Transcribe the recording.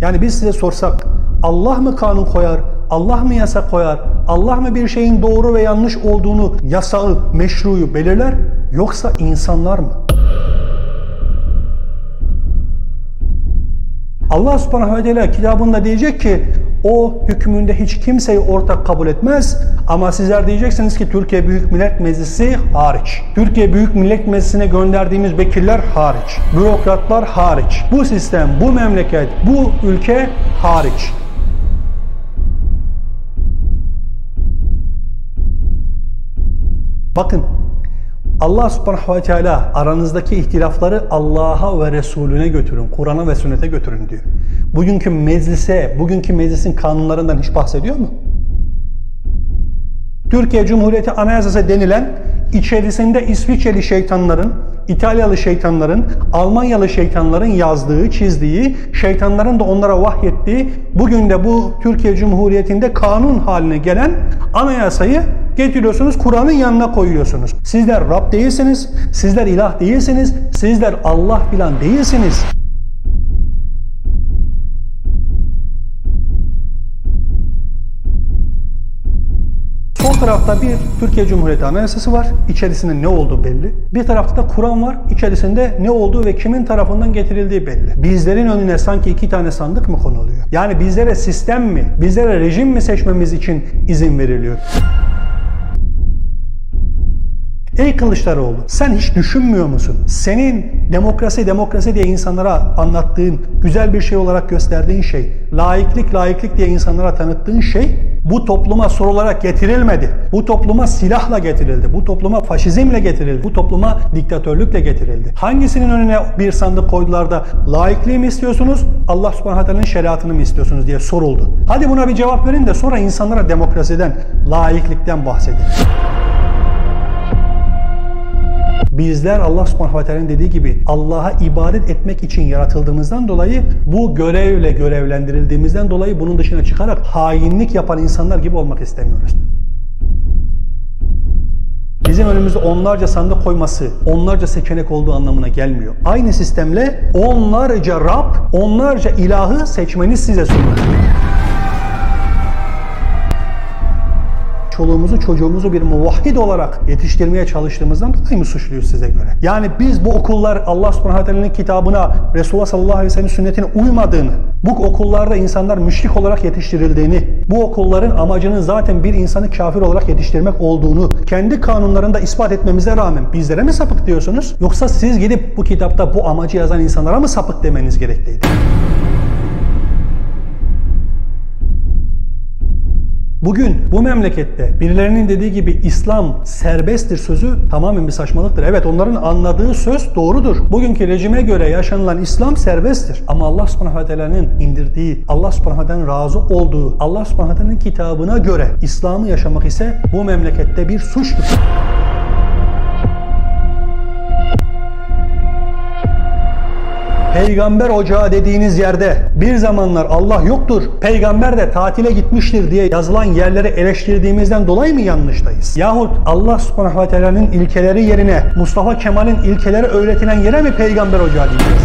Yani biz size sorsak Allah mı kanun koyar, Allah mı yasa koyar, Allah mı bir şeyin doğru ve yanlış olduğunu, yasağı, meşruyu belirler yoksa insanlar mı? Allah subhanahu ve teala kitabında diyecek ki o hükmünde hiç kimseyi ortak kabul etmez ama sizler diyeceksiniz ki Türkiye Büyük Millet Meclisi hariç. Türkiye Büyük Millet Meclisi'ne gönderdiğimiz vekiller hariç. Bürokratlar hariç. Bu sistem, bu memleket, bu ülke hariç. Bakın Allah subhanahu ve teala aranızdaki ihtilafları Allah'a ve Resulüne götürün, Kur'an'a ve sünnete götürün diyor. Bugünkü meclise, bugünkü meclisin kanunlarından hiç bahsediyor mu? Türkiye Cumhuriyeti Anayasası denilen içerisinde İsviçreli şeytanların, İtalyalı şeytanların, Almanyalı şeytanların yazdığı, çizdiği, şeytanların da onlara vahyettiği, bugün de bu Türkiye Cumhuriyeti'nde kanun haline gelen anayasayı getiriyorsunuz, Kur'an'ın yanına koyuyorsunuz. Sizler Rab değilsiniz, sizler ilah değilsiniz, sizler Allah filan değilsiniz. Tarafta bir Türkiye Cumhuriyeti Anayasası var. İçerisinde ne olduğu belli. Bir tarafta da Kur'an var. İçerisinde ne olduğu ve kimin tarafından getirildiği belli. Bizlerin önüne sanki iki tane sandık mı konuluyor? Yani bizlere sistem mi, bizlere rejim mi seçmemiz için izin veriliyor? Ey Kılıçdaroğlu sen hiç düşünmüyor musun? Senin demokrasi demokrasi diye insanlara anlattığın, güzel bir şey olarak gösterdiğin şey, laiklik laiklik diye insanlara tanıttığın şey bu topluma sorularak getirilmedi. Bu topluma silahla getirildi. Bu topluma faşizmle getirildi. Bu topluma diktatörlükle getirildi. Hangisinin önüne bir sandık koydular da laikliği mi istiyorsunuz, Allah subhanahu teala'nın şeriatını mı istiyorsunuz diye soruldu. Hadi buna bir cevap verin de sonra insanlara demokrasiden, laiklikten bahsedin. Bizler Allah subhanahu ve teala'nın dediği gibi Allah'a ibadet etmek için yaratıldığımızdan dolayı bu görevle görevlendirildiğimizden dolayı bunun dışına çıkarak hainlik yapan insanlar gibi olmak istemiyoruz. Bizim önümüzde onlarca sandık koyması, onlarca seçenek olduğu anlamına gelmiyor. Aynı sistemle onlarca Rab, onlarca ilahı seçmeniz size sunuyor. Çocuğumuzu bir muvahhid olarak yetiştirmeye çalıştığımızdan dolayı mı suçluyuz size göre? Yani biz bu okullar Allah subhanahu teala'nın kitabına Resulullah sallallahu aleyhi ve sellem sünnetine uymadığını, bu okullarda insanlar müşrik olarak yetiştirildiğini, bu okulların amacının zaten bir insanı kafir olarak yetiştirmek olduğunu kendi kanunlarında ispat etmemize rağmen bizlere mi sapık diyorsunuz? Yoksa siz gidip bu kitapta bu amacı yazan insanlara mı sapık demeniz gerekliydi? Bugün bu memlekette birilerinin dediği gibi İslam serbesttir sözü tamamen bir saçmalıktır. Evet onların anladığı söz doğrudur. Bugünkü rejime göre yaşanılan İslam serbesttir. Ama Allah subhanahu teala'nın indirdiği, Allah subhanahu teala'nın razı olduğu, Allah subhanahu teala'nın kitabına göre İslam'ı yaşamak ise bu memlekette bir suçtur. Peygamber ocağı dediğiniz yerde bir zamanlar Allah yoktur, peygamber de tatile gitmiştir diye yazılan yerleri eleştirdiğimizden dolayı mı yanlıştayız? Yahut Allah subhanahu ve teala'nın ilkeleri yerine Mustafa Kemal'in ilkeleri öğretilen yere mi peygamber ocağı diyeceğiz?